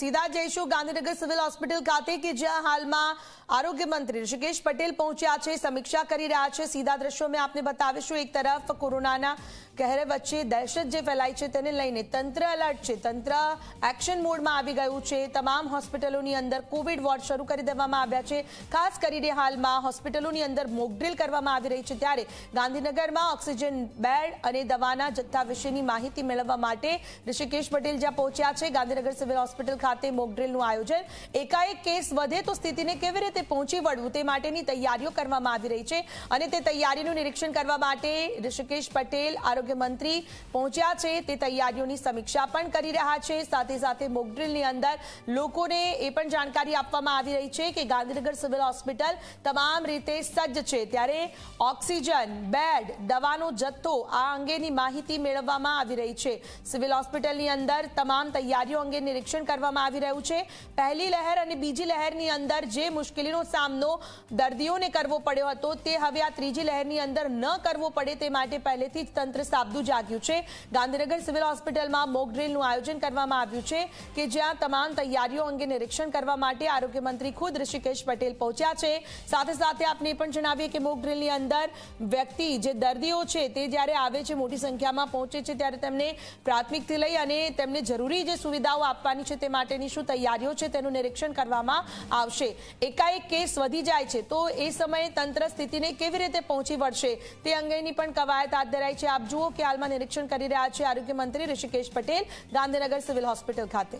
સીધા જઈશું Gandhinagar civil hospital ખાતે કે જ્યાં હાલમાં આરોગ્ય મંત્રી ઋષિકેશ પટેલ પહોંચ્યા છે, સમીક્ષા કરી રહ્યા છે. સીધા દ્રશ્યો મેં આપને બતાવીશું. એક તરફ કોરોનાના કહેર વચ્ચે દહેશત જે ફેલાઈ છે તેને લઈને તંત્ર એલર્ટ છે. તંત્ર એક્શન મોડમાં આવી ગયું છે. તમામ હોસ્પિટલોની અંદર કોવિડ વોર્ડ શરૂ કરી દેવામાં આવ્યા છે. ખાસ કરીને હાલમાં હોસ્પિટલોની અંદર મોકડ્રીલ કરવામાં આવી રહી છે. ત્યારે ગાંધીનગરમાં ઓક્સિજન બેડ અને દવાના જથ્થા વિશેની માહિતી મેળવવા માટે ઋષિકેશ પટેલ જ્યાં પહોંચ્યા છે. ગાંધીનગર સિવિલ હોસ્પિટલ ખાતે મોકડ્રીલનું આયોજન. એકાએક કેસ વધે તો સ્થિતિને કેવી રીતે પહોંચી વળવું તે માટેની તૈયારીઓ કરવામાં આવી રહી છે અને તે તૈયારીનું નિરીક્ષણ કરવા માટે ઋષિકેશ પટેલ આરોગ્ય મંત્રી પહોંચ્યા છે. તે તૈયારીઓની સમીક્ષા પણ કરી રહ્યા છે. સાથે સાથે મોકડ્રીલની અંદર લોકોને એ પણ જાણકારી આપવામાં આવી રહી છે કે ગાંધીનગર સિવિલ હોસ્પિટલ તમામ રીતે સજ્જ છે. ત્યારે ઓક્સિજન, બેડ, દવાનો જથ્થો આ અંગેની માહિતી મેળવવામાં આવી રહી છે. સિવિલ હોસ્પિટલની અંદર તમામ તૈયારીઓ અંગે નિરીક્ષણ કરવામાં આવી રહ્યું છે. પહેલી લહેર અને બીજી લહેરની અંદર જે મુશ્કેલીનો સામનો દર્દીઓને કરવો પડ્યો હતો, તે હવે આ ત્રીજી લહેરની અંદર ન કરવો પડે તે માટે પહેલેથી જ તંત્ર સાબદું જાગ્યું છે. ગાંધીનગર સિવિલ હોસ્પિટલમાં મોક આયોજન કરવામાં આવ્યું છે કે જ્યાં તમામ તૈયારીઓ અંગે નિરીક્ષણ કરવા માટે આરોગ્ય મંત્રી ખુદ ઋષિકેશ પટેલ પહોંચ્યા છે. સાથે સાથે આપને પણ જણાવીએ કે મોક અંદર વ્યક્તિ જે દર્દીઓ છે તે જ્યારે આવે છે, મોટી સંખ્યામાં પહોંચે છે, ત્યારે તેમને પ્રાથમિકથી લઈ અને તેમને જરૂરી જે સુવિધાઓ આપવાની છે તે માટેની શું તૈયારીઓ છે તેનું નિરીક્ષણ કરવામાં આવશે. એકાએક કેસ વધી જાય છે તો એ સમયે તંત્ર સ્થિતિને કેવી રીતે પહોંચી વળશે તે અંગેની પણ કવાયત હાથ ધરાઈ છે. આપ જુઓ કે હાલમાં નિરીક્ષણ કરી રહ્યા છે આરોગ્ય મંત્રી ઋષિકેશ પટેલ ગાંધીનગર સિવિલ હોસ્પિટલ ખાતે.